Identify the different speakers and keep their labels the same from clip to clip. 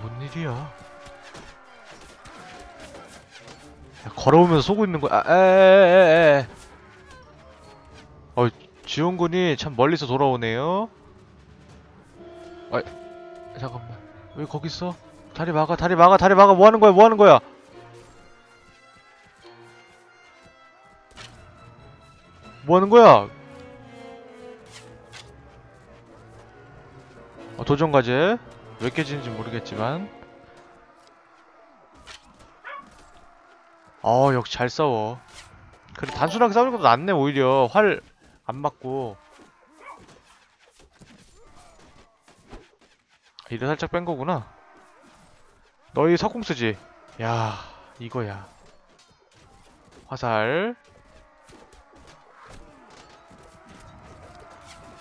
Speaker 1: 뭔 일이야? 야, 걸어오면서 쏘고 있는 거야. 아, 에에에에. 어, 지원군이 참 멀리서 돌아오네요. 아, 잠깐만. 왜 거기 있어? 다리 막아, 다리 막아, 다리 막아. 뭐 하는 거야? 뭐 하는 거야? 뭐 하는 거야? 어, 도전 과제. 왜 깨지는지 모르겠지만. 어, 역시 잘 싸워. 그래, 단순하게 싸우는 것도 낫네, 오히려. 활 안 맞고. 이래 살짝 뺀 거구나. 너희 석궁 쓰지? 야, 이거야. 화살.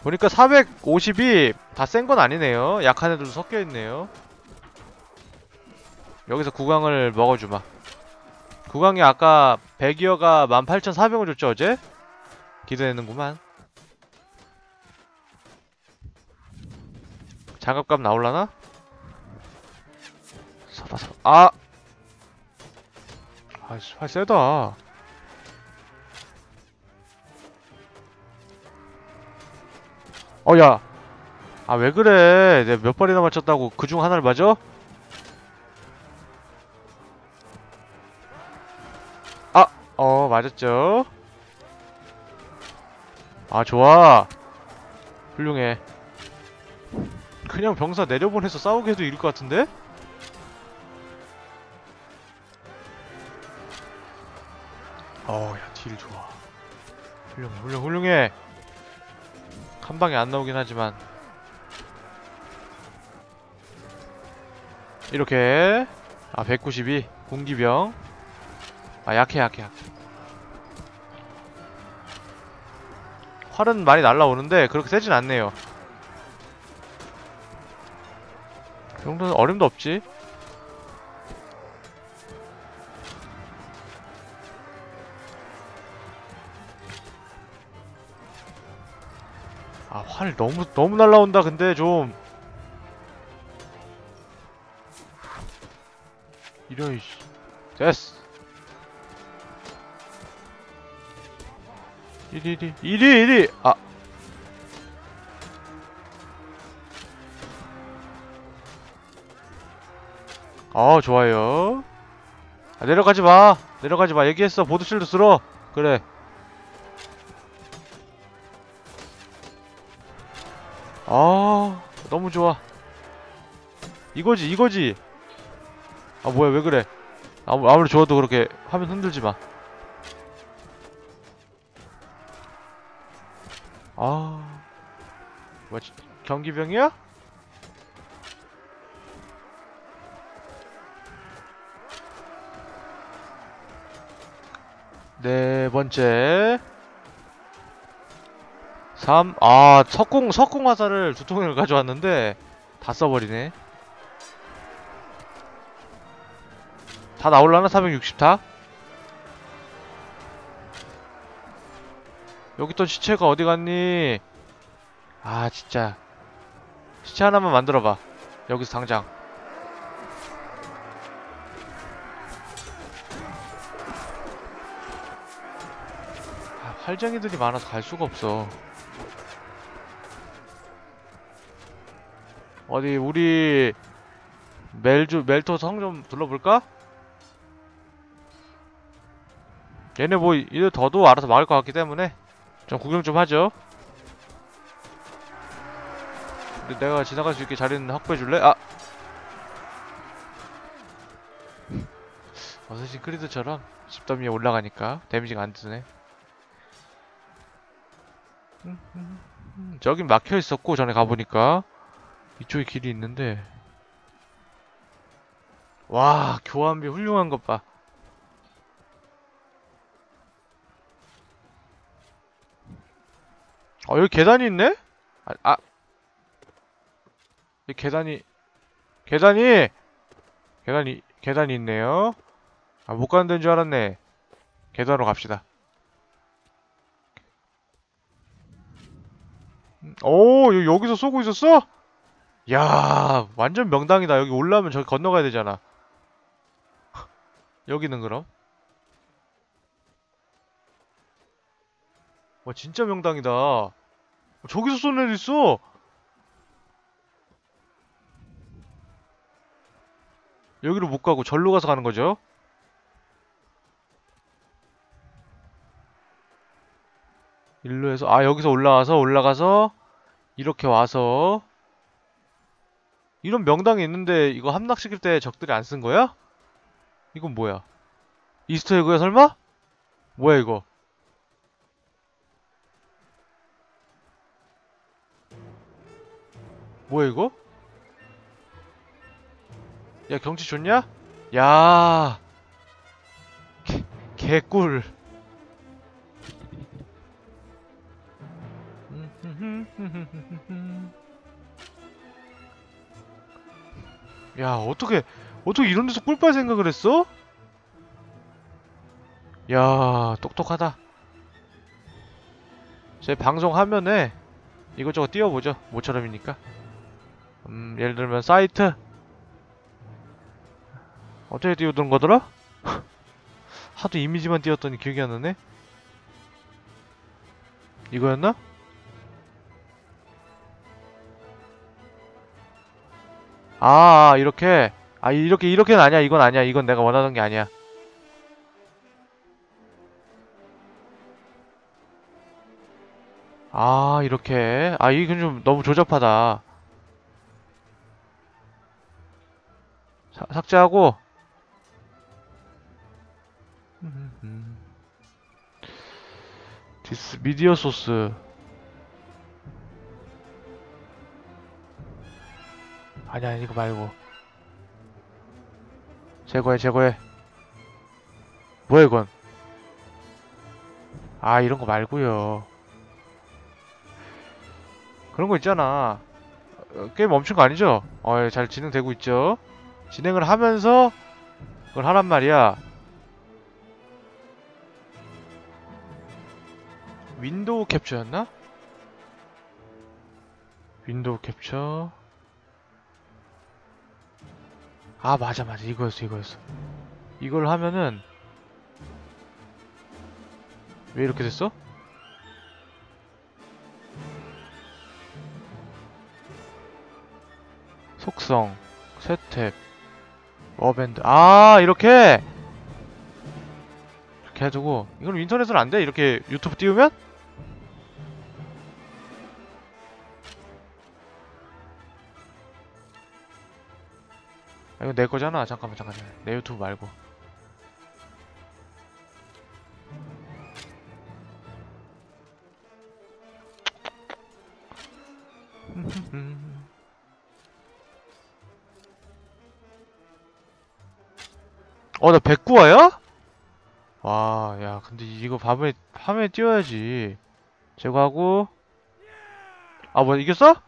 Speaker 1: 보니까 450이 다 센 건 아니네요. 약한 애들도 섞여 있네요. 여기서 구강을 먹어주마. 구강이 아까 100이어가 18,400원 줬죠, 어제? 기대되는구만. 장갑값 나올라나? 사봐. 아! 아이씨, 활 세다. 어, 야. 아, 왜 그래? 내가 몇 발이나 맞췄다고 그 중 하나를 맞아? 아! 어, 맞았죠? 아, 좋아. 훌륭해. 그냥 병사 내려보내서 싸우게 해도 이길 것 같은데? 어, 야, 딜 좋아. 훌륭해, 훌륭, 훌륭해. 한 방에 안 나오긴 하지만. 이렇게. 아, 192. 공기병. 아, 약해, 약해, 약해. 활은 많이 날라오는데, 그렇게 세진 않네요. 그 정도는 어림도 없지. 아, 활 너무, 너무 날라온다, 근데 좀. 이런, 이씨. 됐어. 1위, 1위, 1위, 1위! 아. 어, 좋아요. 아, 내려가지 마. 내려가지 마. 얘기했어. 보드실드 쓸어. 그래. 아, 너무 좋아. 이거지, 이거지. 아, 뭐야, 왜 그래. 아무, 아무리 좋아도 그렇게 화면 흔들지 마. 아, 뭐야, 지- 경기병이야? 네 번째 3. 아, 석궁, 석궁 화살을 두 통을 가져왔는데 다 써버리네. 다 나올라나? 460타? 여기 또 시체가 어디 갔니? 아, 진짜. 시체 하나만 만들어봐. 여기서 당장. 아, 활쟁이들이 많아서 갈 수가 없어. 어디 우리 멜주 멜토 성 좀 둘러볼까? 얘네 뭐 이래 더도 알아서 막을 것 같기 때문에 좀 구경 좀 하죠. 근데 내가 지나갈 수 있게 자리는 확보해 줄래? 아. 어쌔신 크리드처럼 집담 위에 올라가니까 데미지가 안 드네. 저긴 막혀 있었고 전에 가보니까 이쪽에 길이 있는데 와 교환비 훌륭한 것 봐. 어 여기 계단이 있네? 아, 아. 이 계단이 계단이 계단이 계단이 있네요. 아 못 가는 데인 줄 알았네. 계단으로 갑시다. 음, 오 여- 여기서 쏘고 있었어? 야 완전 명당이다. 여기 올라오면 저기 건너가야 되잖아. 여기는 그럼? 와 진짜 명당이다. 저기서 쏘는 애도 있어. 여기로 못 가고 절로 가서 가는 거죠? 일로 해서 아 여기서 올라와서 올라가서 이렇게 와서 이런 명당이 있는데 이거 함락시킬 때 적들이 안 쓴 거야? 이건 뭐야? 이스터에그야 설마? 뭐야 이거? 뭐야 이거? 야 경치 좋냐? 야 개, 개꿀 야 어떻게 어떻게 이런 데서 꿀빨 생각을 했어? 야 똑똑하다 제 방송 화면에 이것저것 띄워보죠 모처럼이니까 음 예를 들면 사이트 어떻게 띄우던 거더라? 하도 이미지만 띄웠더니 기억이 안 나네 이거였나? 아, 아, 이렇게. 아, 이렇게, 이렇게는 아니야. 이건 아니야. 이건 내가 원하는 게 아니야. 아, 이렇게. 아, 이건 좀 너무 조잡하다. 사, 삭제하고. 디스, media source. 아니야 이거 말고. 제거해 제거해. 뭐야 이건? 아 이런 거 말고요. 그런 거 있잖아. 어, 게임 멈춘 거 아니죠? 어 잘 진행되고 있죠? 진행을 하면서 그걸 하란 말이야. window capture였나? 윈도우 캡처 아 맞아 맞아. 이거였어 이거였어. 이걸 하면은 왜 이렇게 됐어? 속성 세탭 어밴드. 아 이렇게! 이렇게 해두고 이건 인터넷으로 안돼? 이렇게 유튜브 띄우면? 아, 이거 내 거잖아. 잠깐만, 잠깐만. 내 유튜브 말고. 어, 나 백구화야? 와, 야, 근데 이거 밤에, 밤에 띄워야지. 제거하고. 아, 뭐, 이겼어?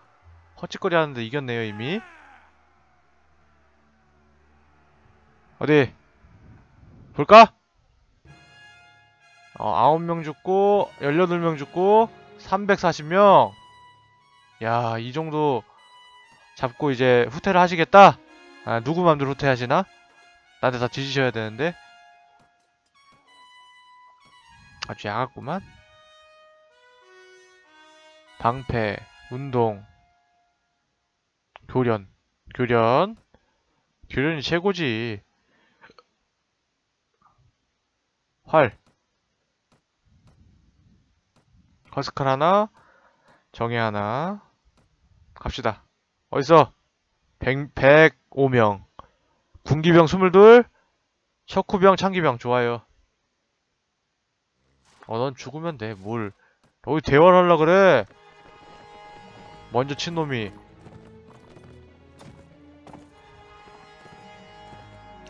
Speaker 1: 헛짓거리 하는데 이겼네요, 이미. 어디? 볼까? 어 9명 죽고 18명 죽고 340명. 야 이 정도 잡고 이제 후퇴를 하시겠다? 아, 누구 맘대로 후퇴하시나? 나한테 다 뒤지셔야 되는데. 아주 야같구만. 방패 운동 교련. 교련. 교련이 최고지 활. 커스칼 하나 정예 하나. 갑시다. 어디서? 100, 105명 군기병 22 척후병 창기병. 좋아요. 어 넌 죽으면 돼뭘. 어디 대화를 하려 그래? 먼저 친 놈이.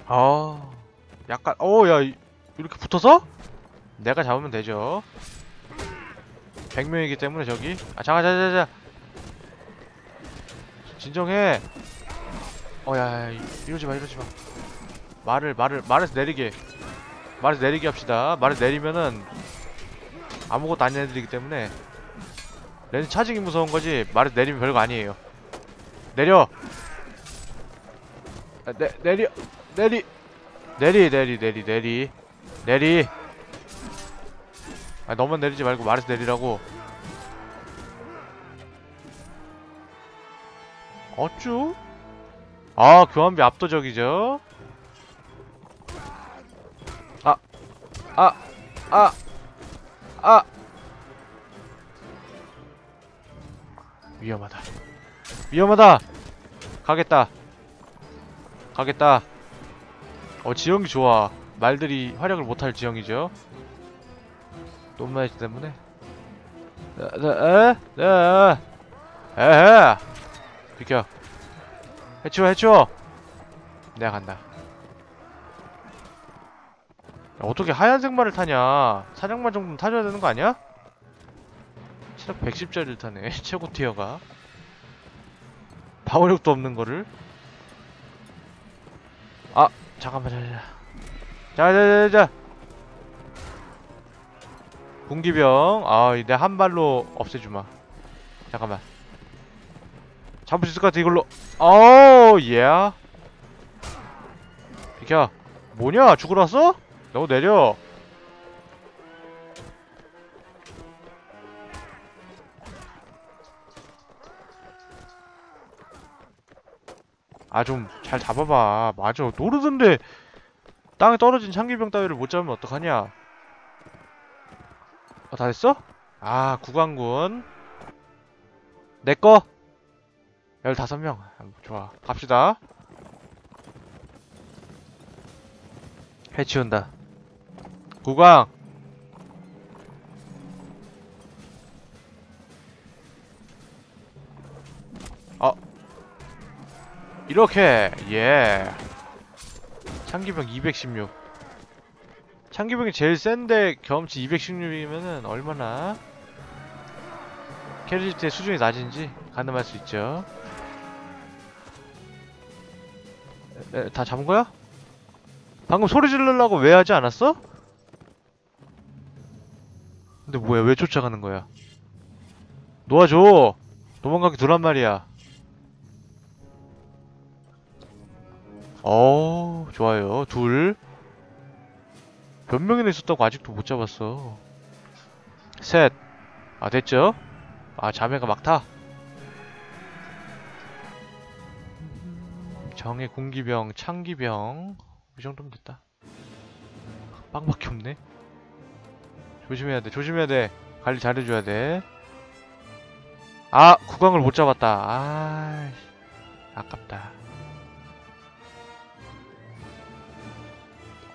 Speaker 1: 아 약간 어야 이렇게 붙어서? 내가 잡으면 되죠. 100명이기 때문에 저기. 아 잠깐 잠깐 잠깐. 진정해. 어야 이러지마 이러지마. 말을 말을 말에서 내리게. 말에서 내리게 합시다. 말에서 내리면은 아무것도 안 해드리기 때문에. 렌즈 차징이 무서운 거지. 말에서 내리면 별거 아니에요. 내려. 아, 내, 내려. 내리. 내리 내리 내리 내리 내리 아 너만 내리지 말고 말해서 내리라고 어쭈? 아 교환비 압도적이죠 아 아, 아, 아. 위험하다. 위험하다. 가겠다. 가겠다. 어 지형이 좋아. 말들이 활약을 못할 지형이죠. 놈마이트 때문에. 에? 에? 에? 에헤. 비켜. 해치워 해치워. 내가 간다. 야, 어떻게 하얀색 말을 타냐? 사냥말 정도는 타줘야 되는 거 아니야? 체력 110짜리를 타네 최고 티어가 방어력도 없는 거를 아 잠깐만 자자자 자자자자. 군기병. 아 내 한 발로 없애주마. 잠깐만. 잡을 수 있을 것 같아 이걸로. 어우 예. 비켜. 뭐냐? 죽으러 왔어? 너 내려. 아 좀 잘 잡아봐. 맞아. 노르던데 땅에 떨어진 창기병 따위를 못 잡으면 어떡하냐? 어, 다 됐어? 아 구강군. 내꺼 15명. 좋아. 갑시다. 해치운다. 구강 어. 이렇게. 예 창기병 216 창기병이 제일 센데 경험치 216이면은 얼마나 캐리지트의 수준이 낮은지 가늠할 수 있죠. 에, 에, 다 잡은 거야? 방금 소리 지르려고 왜 하지 않았어? 근데 뭐야 왜 쫓아가는 거야? 놓아줘! 도망가기 두란 말이야 어 좋아요. 둘. 몇 명이나 있었다고 아직도 못 잡았어. 셋. 아 됐죠? 아 자매가 막타. 정의 군기병 창기병. 이 정도면 됐다. 빵밖에 없네. 조심해야 돼 조심해야 돼. 관리 잘해줘야 돼아 구강을 못 잡았다. 아 아깝다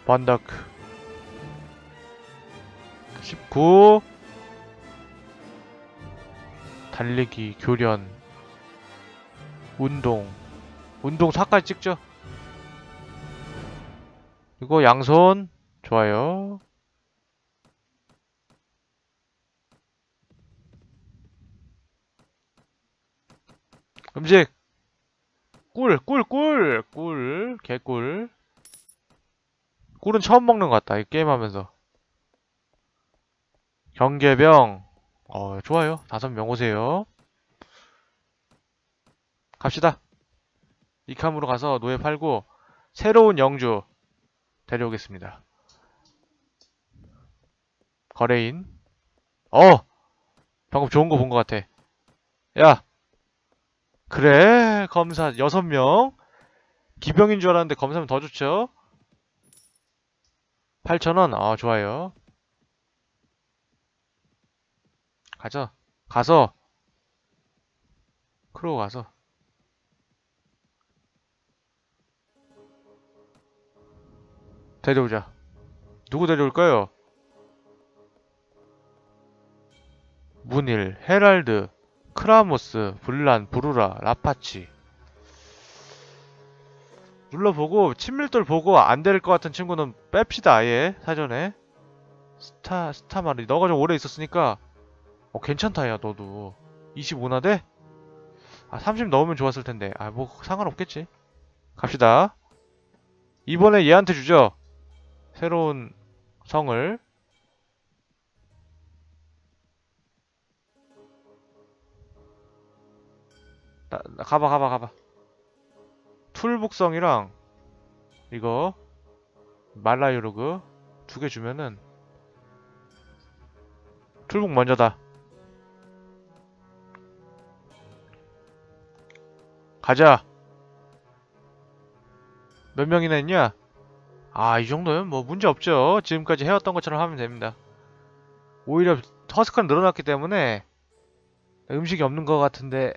Speaker 1: 번더크. 19 달리기 교련 운동. 운동 4까지 찍죠? 이거 양손. 좋아요. 음식. 꿀 꿀 꿀. 꿀 개꿀 꿀은 처음 먹는 것 같다 이 게임 하면서. 경계병. 어 좋아요. 다섯 명 오세요. 갑시다. 이 캄으로 가서 노예 팔고 새로운 영주 데려오겠습니다. 거래인. 어! 방금 좋은 거 본 것 같아. 야! 그래 검사 여섯 명. 기병인 줄 알았는데 검사면 더 좋죠 8,000원? 아 좋아요. 가자. 가서. 크로우 가서. 데려오자. 누구 데려올까요? 문일, 헤랄드, 크라모스, 블란, 브루라, 라파치 눌러보고 친밀도를 보고 안 될 것 같은 친구는 뺍시다 아예. 사전에. 스타 스타 말이. 너가 좀 오래 있었으니까. 어 괜찮다 야 너도. 25나 돼? 아 30 넣으면 좋았을 텐데. 아 뭐 상관없겠지. 갑시다. 이번에 얘한테 주죠. 새로운 성을. 나, 나 가봐 가봐 가봐 툴복성이랑 이거 말라이로그 두 개 주면은 툴복 먼저다. 가자. 몇 명이나 있냐? 아 이 정도면 뭐 문제 없죠. 지금까지 해왔던 것처럼 하면 됩니다. 오히려 허스크는 늘어났기 때문에 음식이 없는 것 같은데.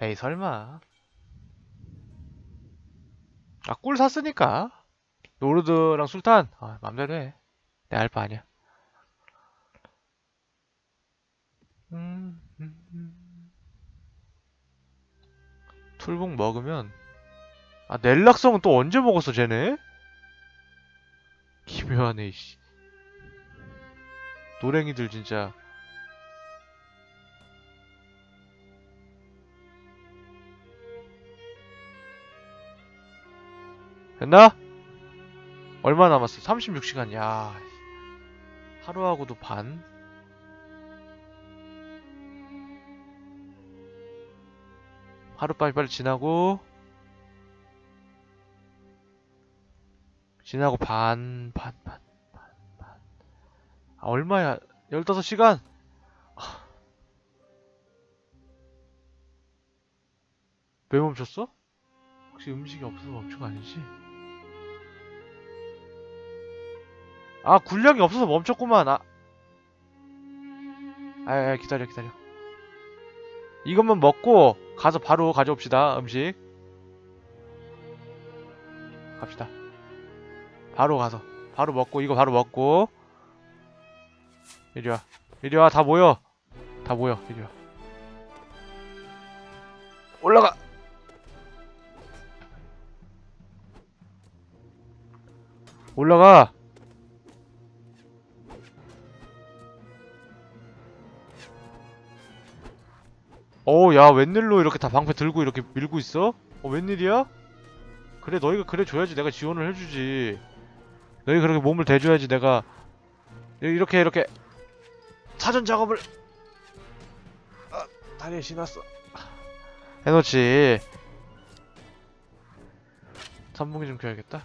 Speaker 1: 에이 설마 아 꿀 샀으니까. 노르드랑 술탄. 아 맘대로 해 내 알바 아니야. 툴복 먹으면. 아 넬락성은 또 언제 먹었어 쟤네? 기묘하네 이씨. 노랭이들 진짜 됐나? 얼마 남았어? 36시간 야 하루하고도 반? 하루 빨리빨리 지나고 지나고 반, 반, 반, 반, 반. 아, 얼마야? 15시간? 왜 멈췄어? 혹시 음식이 없어서 멈춘 거 아니지? 아, 군량이 없어서 멈췄구만. 아. 아, 아, 기다려, 기다려. 이것만 먹고 가서 바로 가져옵시다, 음식. 갑시다. 바로 가서 바로 먹고 이거 바로 먹고 이리와 이리와 다 모여 다 모여 이리와 올라가 올라가. 어우 야 웬일로 이렇게 다 방패 들고 이렇게 밀고 있어? 어 웬일이야? 그래 너희가 그래 줘야지 내가 지원을 해주지. 너희 그렇게 몸을 대줘야지 내가 이렇게 이렇게 사전 작업을. 아, 다리에 신었어. 해놓지. 선풍기 좀 켜야겠다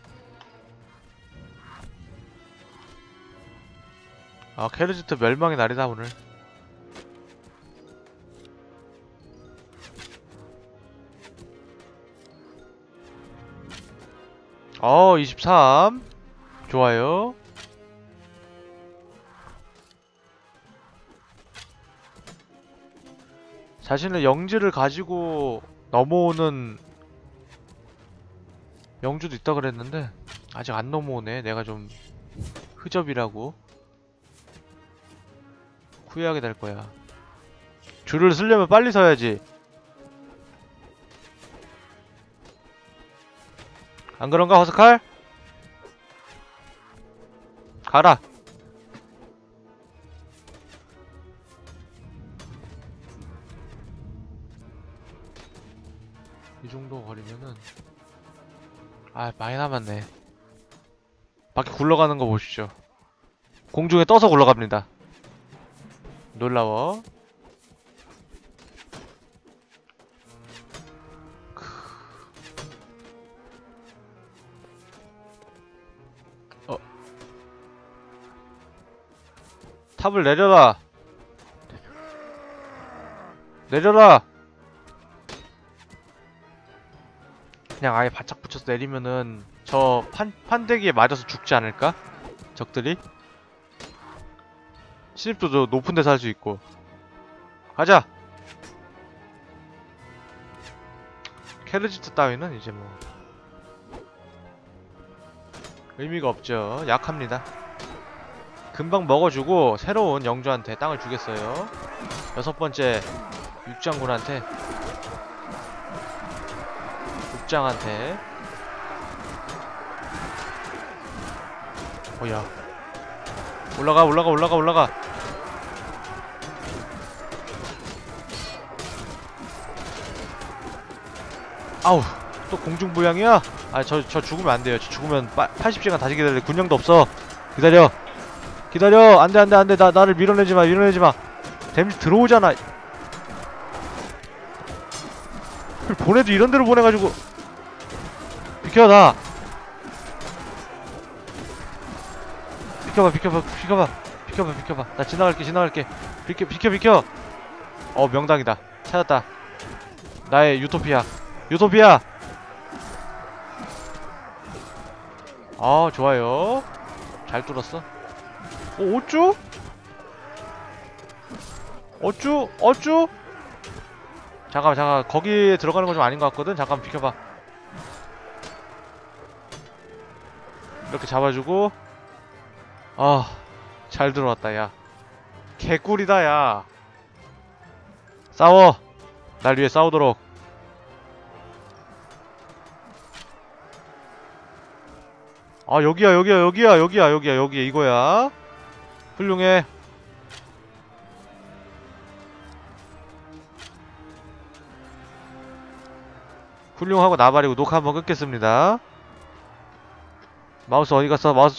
Speaker 1: 아 캐르지트 멸망의 날이다 오늘 어, 23. 좋아요. 자신의 영지를 가지고 넘어오는 영주도 있다 그랬는데 아직 안 넘어오네. 내가 좀 흐접이라고 후회하게 될 거야. 줄을 쓰려면 빨리 서야지. 안 그런가 허스칼? 가라 이 정도 거리면은 아 많이 남았네 밖에 굴러가는 거 보시죠 공중에 떠서 굴러갑니다 놀라워 탑을 내려라 내려라 그냥 아예 바짝 붙여서 내리면은 저 판, 판대기에 맞아서 죽지 않을까? 적들이? 신입도 저 높은 데서 할 수 있고. 가자! 캐르지트 따위는 이제 뭐 의미가 없죠. 약합니다. 금방 먹어주고 새로운 영주한테 땅을 주겠어요. 여섯 번째 육장군한테. 육장한테. 어야. 올라가 올라가 올라가 올라가 아우 또 공중부양이야? 아 저저 죽으면 안 돼요. 저 죽으면 80시간 다시 기다려 군량도 없어. 기다려. 기다려. 안돼 안돼 안돼. 나 나를 밀어내지 마 밀어내지 마. 데미지 들어오잖아. 보내도 이런 데로 보내가지고. 비켜 나 비켜봐 비켜봐 비켜봐. 비켜봐 비켜봐. 나 지나갈게 지나갈게. 비켜 비켜 비켜. 어 명당이다. 찾았다. 나의 유토피아 유토피아. 아 좋아요. 잘 뚫었어. 오 어쭈? 어쭈? 어쭈? 잠깐 잠깐 거기에 들어가는 건좀 아닌 것 같거든. 잠깐 비켜봐. 이렇게 잡아주고. 아잘 들어왔다 야. 개꿀이다 야. 싸워. 날 위해 싸우도록 아 여기야 여기야 여기야 여기야 여기야 여기야 이거야. 훌륭해. 훌륭하고 나발이고 녹화 한번 끊겠습니다. 마우스 어디 갔어? 마우스